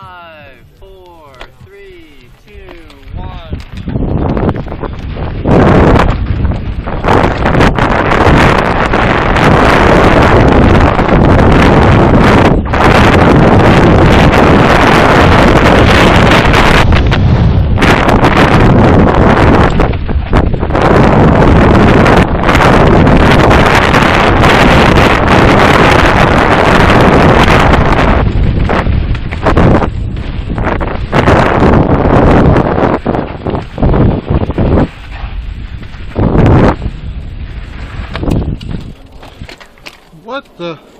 Five, four, What the?